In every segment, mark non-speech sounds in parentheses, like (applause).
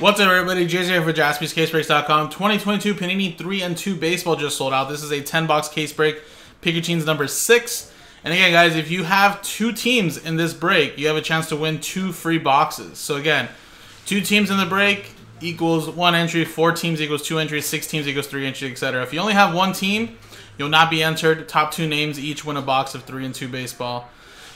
What's up, everybody? JJ here for JaspysCaseBreaks.com. 2022 Panini 3 and 2 Baseball just sold out. This is a 10 box case break. Teams number 6. And again, guys, if you have two teams in this break, you have a chance to win two free boxes. So again, two teams in the break equals one entry, four teams equals two entries, six teams equals three entries, etc. If you only have one team, you'll not be entered. Top two names each win a box of 3 and 2 baseball.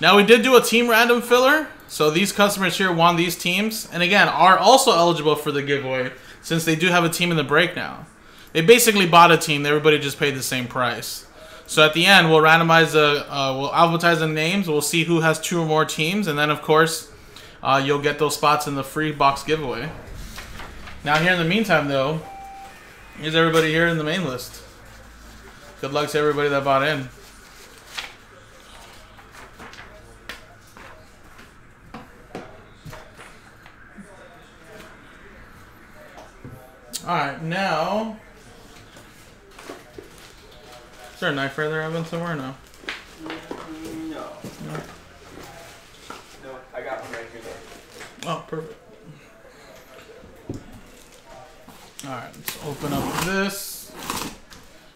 Now, we did do a team random filler, so these customers here won these teams, and again, are also eligible for the giveaway since they do have a team in the break now. They basically bought a team, everybody just paid the same price. So at the end, we'll randomize the, uh, we'll alphabetize the names, we'll see who has two or more teams, and then of course, uh, you'll get those spots in the free box giveaway. Now here in the meantime though, here's everybody here in the main list. Good luck to everybody that bought in. Alright, now... Is there a knife right there, Evan, somewhere no? No. No. I got one right here though. Oh, perfect. Alright, let's open up this.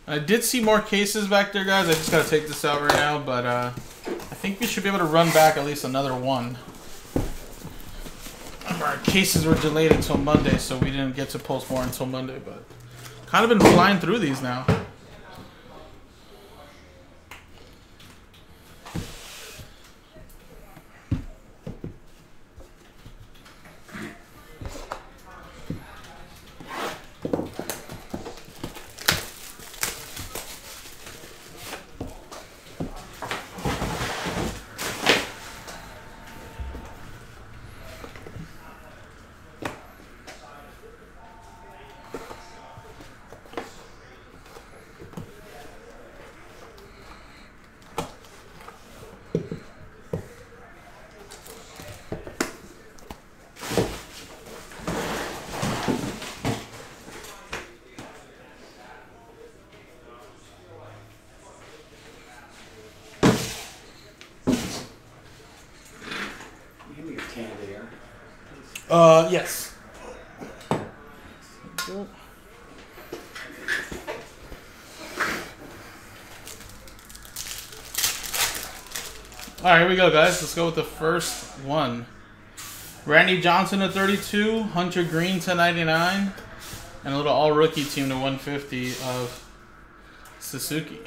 I did see more cases back there, guys. I just gotta take this out right now, but uh, I think we should be able to run back at least another one. Our cases were delayed until Monday, so we didn't get to post more until Monday, but kind of been flying through these now. Uh, yes. All right, here we go, guys. Let's go with the first one. Randy Johnson to 32, Hunter Greene to 99, and a little all-rookie team to 150 of Suzuki.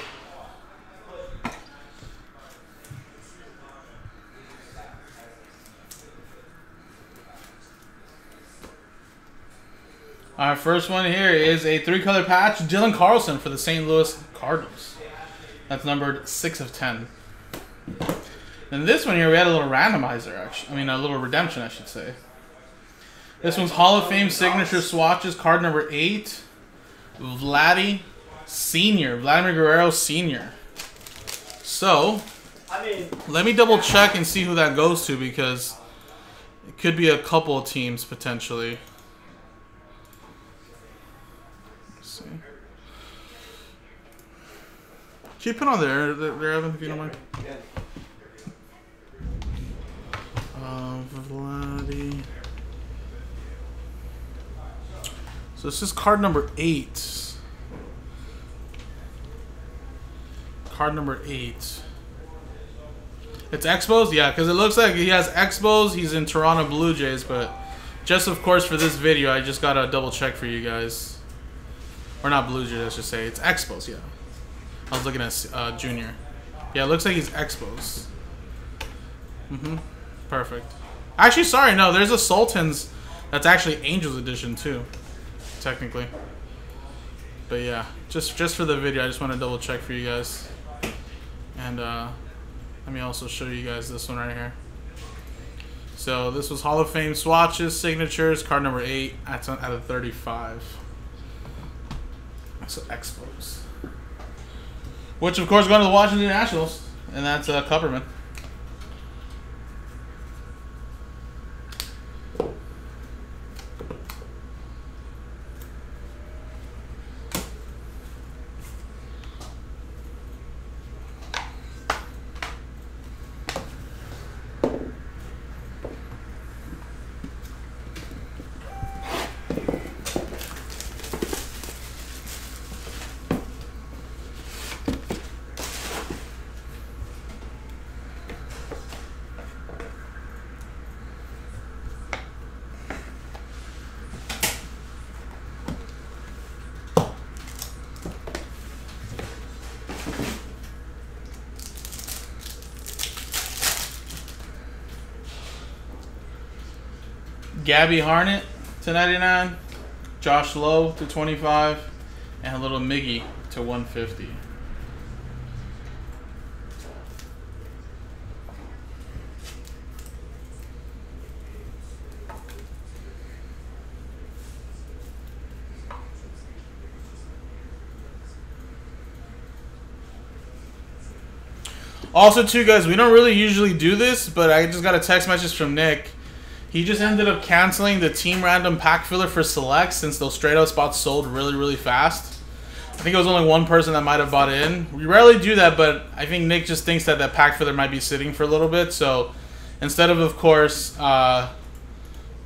Our first one here is a three-color patch, Dylan Carlson for the St. Louis Cardinals. That's numbered 6 of 10. Then this one here, we had a little randomizer, actually. I mean, a little redemption, I should say. This one's Hall of Fame signature swatches, card number 8. Vladdy Sr., Vladimir Guerrero Sr. So, let me double check and see who that goes to because it could be a couple of teams potentially. Let's see. Keep it on there, there, Evan, if you don't mind. yeah. Uh, Vladdy. So this is card number eight. Card number eight. It's Expos? Yeah, because it looks like he has Expos. He's in Toronto Blue Jays, but just of course for this video, I just gotta double check for you guys. Or not Blue Jays, I should say. It's Expos, yeah. I was looking at uh, Junior. Yeah, it looks like he's Expos. Mm-hmm. Perfect. Actually, sorry, no, there's a Sultans that's actually Angels Edition too, technically. But yeah, just just for the video, I just want to double check for you guys. And uh, let me also show you guys this one right here. So this was Hall of Fame swatches, signatures, card number eight out of 35. So Expos. Which of course going to the Washington Nationals, and that's uh, Kupperman. Gabby Hartnett to 99, Josh Lowe to 25, and a little Miggy to 150. Also, too, guys, we don't really usually do this, but I just got a text message from Nick. He just ended up canceling the team random pack filler for select since those straight out spots sold really, really fast. I think it was only one person that might have bought in. We rarely do that, but I think Nick just thinks that that pack filler might be sitting for a little bit. So instead of, of course, uh,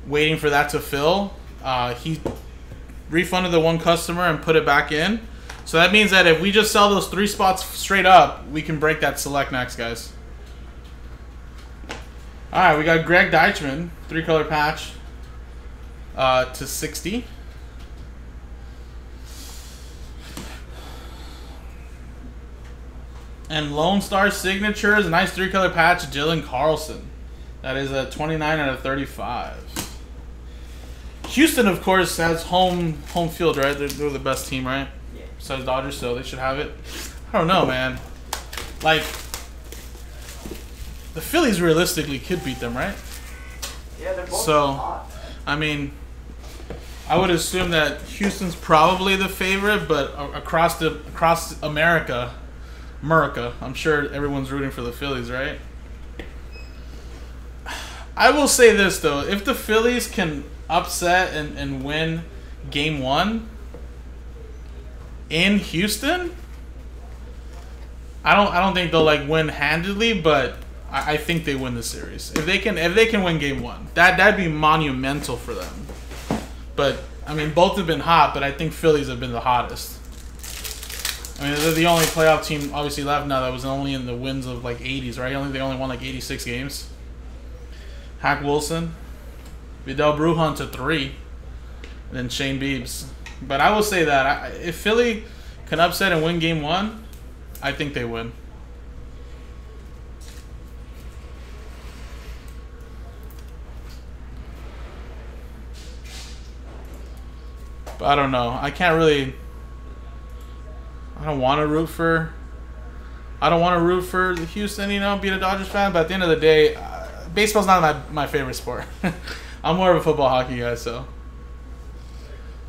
waiting for that to fill, uh, he refunded the one customer and put it back in. So that means that if we just sell those three spots straight up, we can break that select next, guys. All right, we got Greg Deichmann, three color patch uh, to 60. And Lone Star Signatures, a nice three color patch, Dylan Carlson. That is a 29 out of 35. Houston, of course, has home home field, right? They're, they're the best team, right? Yeah. Besides Dodgers, so they should have it. I don't know, man. Like, the Phillies realistically could beat them, right? Yeah, they're both So- hot. I mean, I would assume that Houston's probably the favorite, but across the across America, America, I'm sure everyone's rooting for the Phillies, right? I will say this though: if the Phillies can upset and, and win Game One in Houston, I don't I don't think they'll like win handedly, but I, I think they win the series. If they can if they can win game one, that that'd be monumental for them. But I mean both have been hot, but I think Phillies have been the hottest. I mean they're the only playoff team obviously left now that was only in the wins of like eighties, right? Only they only won like eighty six games. Hack Wilson, Vidal Brujan to three, and then Shane Beebs. But I will say that I, if Philly can upset and win game one, I think they win. I don't know. I can't really. I don't want to root for. I don't want to root for the Houston, you know, being a Dodgers fan. But at the end of the day, uh, baseball's not my, my favorite sport. (laughs) I'm more of a football hockey guy, so.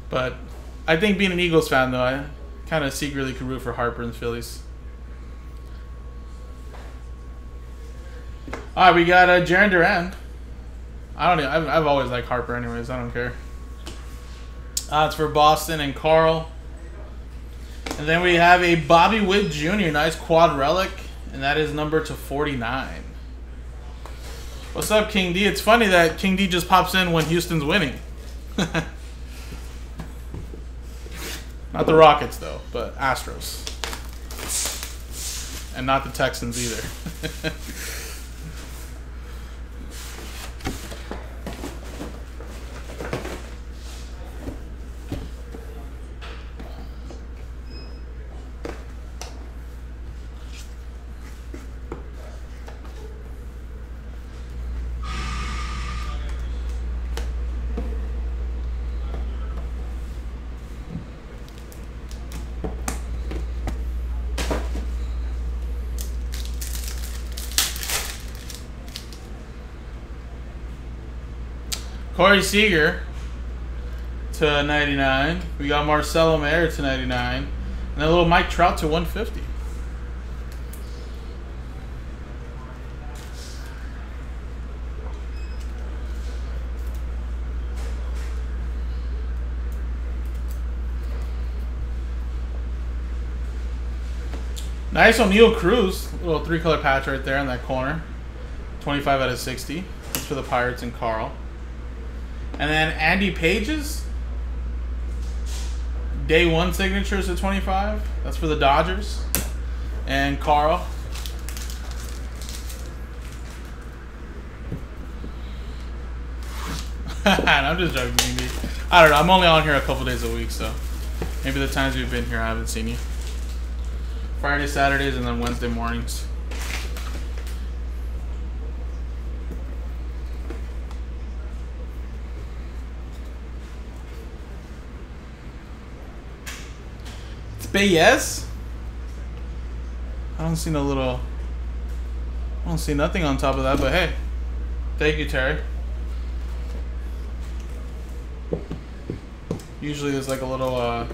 But I think being an Eagles fan, though, I kind of secretly could root for Harper and the Phillies. All right, we got uh, Jarren Duran. I don't. Know, I've, I've always liked Harper, anyways. I don't care. It's for Boston and Carl. And then we have a Bobby Witt Jr. Nice quad relic, and that is number to 49. What's up, King D? It's funny that King D just pops in when Houston's winning. (laughs) not the Rockets, though, but Astros. And not the Texans either. (laughs) Corey Seager to 99. We got Marcelo Mayer to 99. And a little Mike Trout to 150. Nice Oneil Cruz. Little three color patch right there in that corner. 25 out of 60. That's for the Pirates and Carl. And then Andy Pages. Day one signatures at 25. That's for the Dodgers. And Carl. (laughs) I'm just joking, maybe. I don't know. I'm only on here a couple days a week, so maybe the times we've been here, I haven't seen you. Friday, Saturdays, and then Wednesday mornings. Bayes? I don't see no little... I don't see nothing on top of that, but hey. Thank you, Terry. Usually there's like a little, uh,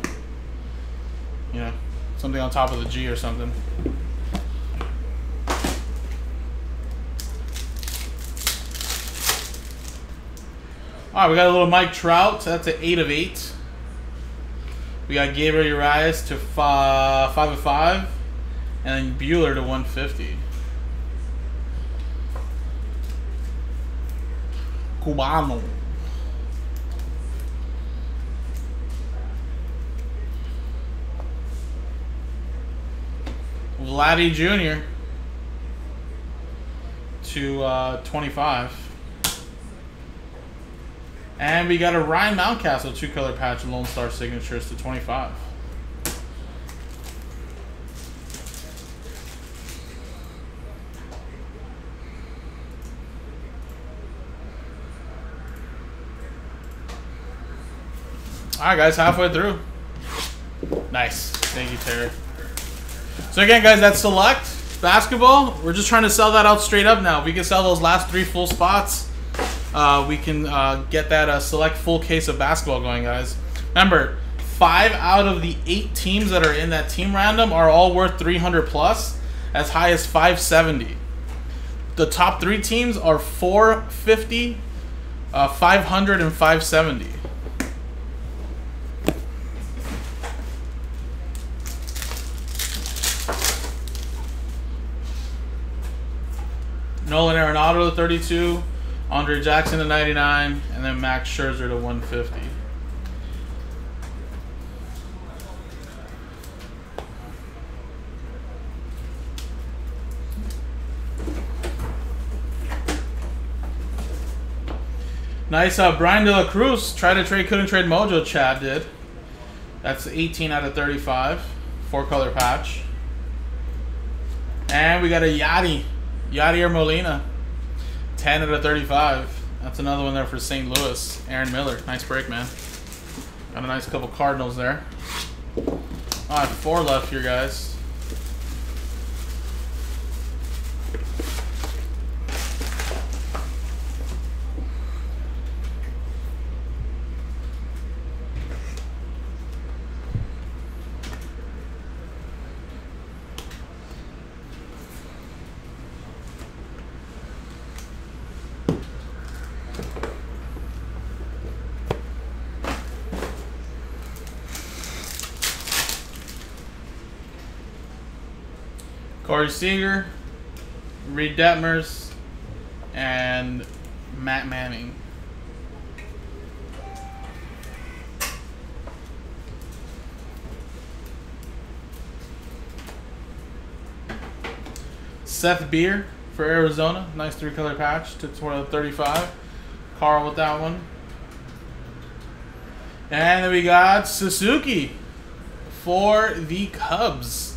you know, something on top of the G or something. All right, we got a little Mike Trout. That's an 8 of 8. We got Gabriel Urias to five, 5 of 5. And then Buehler to 150. Cubano. Vladdy Jr. to uh, 25. And we got a Ryan Mountcastle two-color patch and Lone Star signatures to 25. Alright guys, halfway through. Nice. Thank you, Terry. So again, guys, that's select basketball. We're just trying to sell that out straight up now. If we can sell those last three full spots, uh, we can uh, get that uh, select full case of basketball going, guys. Remember, five out of the eight teams that are in that team random are all worth 300 plus, as high as 570. The top three teams are 450, uh, 500, and 570. Nolan Arenado 32, Andre Jackson to 99, and then Max Scherzer to 150. Nice. Uh, Bryan De La Cruz tried to trade, couldn't trade Mojo. Chad did. That's 18 out of 35. Four color patch. And we got a Yadi Yadier Molina, 10 out of 35. That's another one there for St. Louis. Aaron Miller, nice break, man. Got a nice couple Cardinals there. All right, four left here, guys. Corey Seager, Reid Detmers, and Matt Manning. Seth Beer for Arizona. Nice three color patch to 35. Carl with that one. And then we got Suzuki for the Cubs.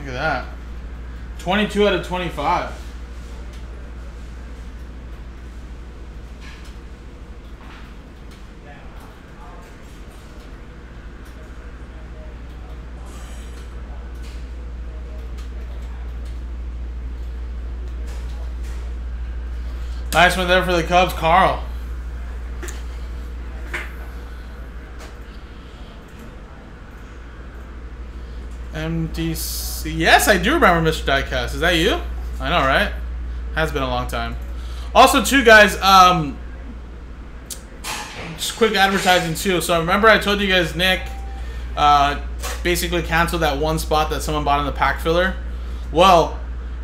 Look at that. 22 out of 25. Nice one there for the Cubs, Carl. Yes, I do remember Mr. Diecast. Is that you? I know, right? Has been a long time. Also, too, guys, um, just quick advertising, too. So, remember I told you guys Nick uh, basically canceled that one spot that someone bought in the pack filler? Well,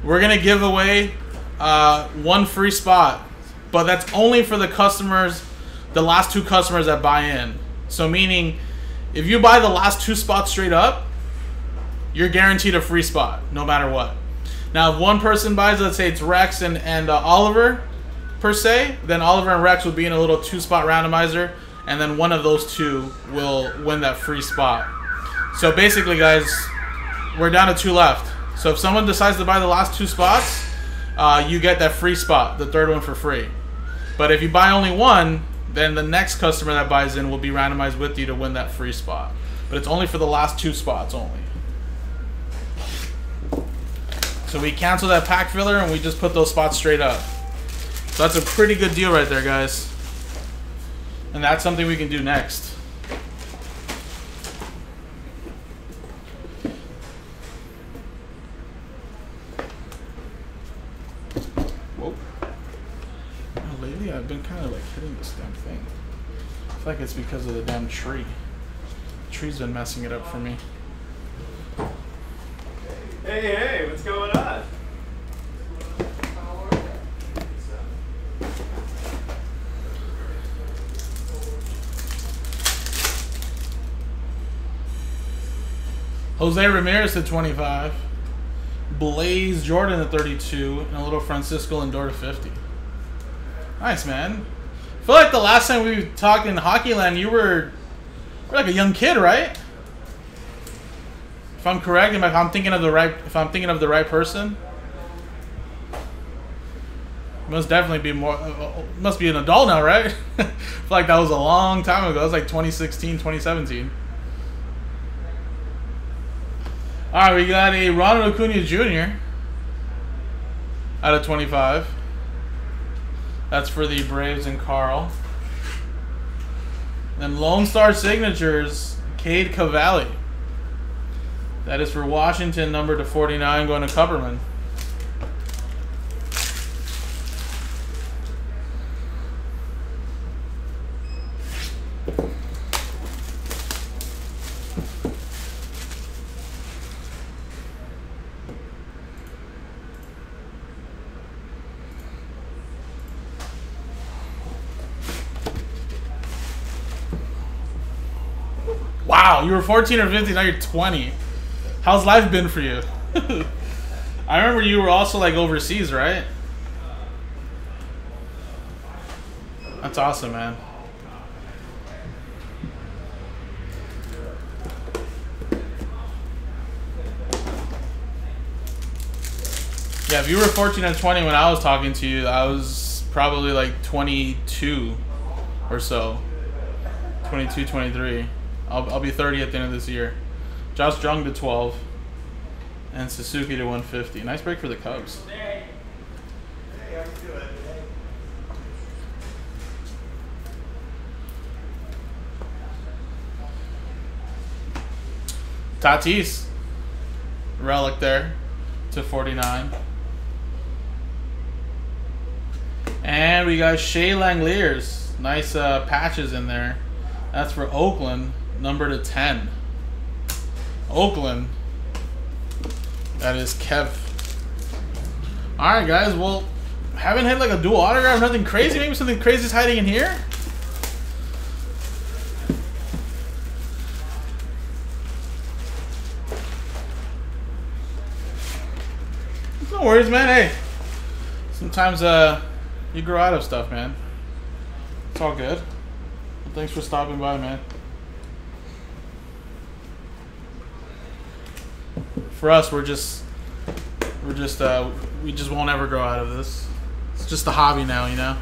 we're going to give away uh, one free spot, but that's only for the customers, the last two customers that buy in. So, meaning, if you buy the last two spots straight up, you're guaranteed a free spot no matter what. Now, if one person buys, let's say it's Rex and, and uh, Oliver per se, then Oliver and Rex will be in a little two spot randomizer, and then one of those two will win that free spot. So basically, guys, we're down to two left. So if someone decides to buy the last two spots, uh, you get that free spot, the third one for free. But if you buy only one, then the next customer that buys in will be randomized with you to win that free spot. But it's only for the last two spots only. So we cancel that pack filler and we just put those spots straight up. So that's a pretty good deal right there, guys. And that's something we can do next. Whoa. Oh, lately I've been kind of like hitting this damn thing. I feel like it's because of the damn tree. The tree's been messing it up for me. Hey, hey, what's going on? Jose Ramirez at 25. Blaze Jordan at 32. And a little Francisco Lindor to 50. Nice, man. I feel like the last time we talked in Hockey Land, you were, were like a young kid, right? If I'm correct, if I'm thinking of the right, if I'm thinking of the right person, must definitely be more. Uh, must be an adult now, right? (laughs) I feel like that was a long time ago. That was like 2016, 2017. All right, we got a Ronald Acuna Jr. out of 25. That's for the Braves and Carl. Then Lone Star Signatures, Cade Cavalli. That is for Washington, number to 49, going to Cupperman. Wow, you were 14 or 15, now you're 20. How's life been for you? (laughs) I remember you were also like overseas, right? That's awesome, man. Yeah, if you were 14 and 20 when I was talking to you, I was probably like 22 or so. 22, 23. I'll, I'll be 30 at the end of this year. Josh Jung to 12. And Suzuki to 150. Nice break for the Cubs. Tatis. Relic there to 49. And we got Shea Langeliers. Nice uh, patches in there. That's for Oakland, number to 10. Oakland. That is Kev. Alright, guys. Well, haven't hit like a dual autograph, nothing crazy. Maybe something crazy is hiding in here? No worries, man. Hey, sometimes uh, you grow out of stuff, man. It's all good. Thanks for stopping by, man. For us, we're just, we're just, uh, we just won't ever grow out of this. It's just a hobby now, you know.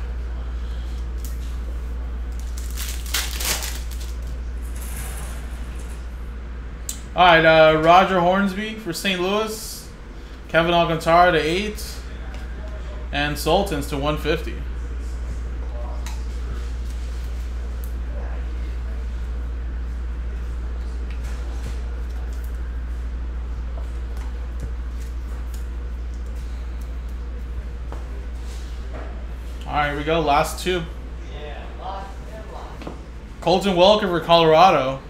All right, uh, Roger Hornsby for St. Louis, Kevin Alcantara to eight, and Sultans to 150. All right, here we go. Last two. Colton Welker for Colorado.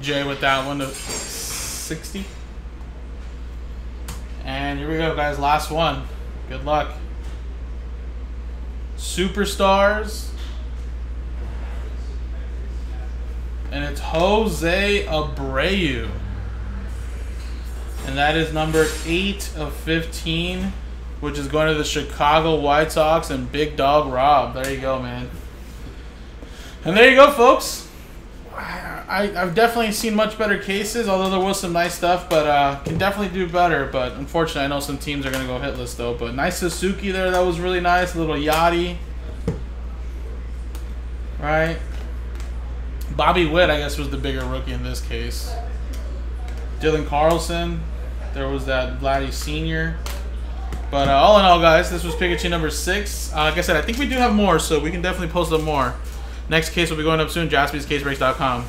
Jay with that one to 60. And here we go, guys. Last one. Good luck. Superstars. And it's Jose Abreu. And that is number 8 of 15, which is going to the Chicago White Sox and Big Dog Rob. There you go, man. And there you go, folks. I, I've definitely seen much better cases, although there was some nice stuff, but uh, can definitely do better. But unfortunately, I know some teams are going to go hitless, though. But nice Suzuki there. That was really nice. A little Yachty. right? Bobby Witt, I guess, was the bigger rookie in this case. Dylan Carlson. There was that Vladdy Sr. But uh, all in all, guys, this was Pikachu number six. Uh, like I said, I think we do have more, so we can definitely post them more. Next case will be going up soon, jaspyscasebreaks.com.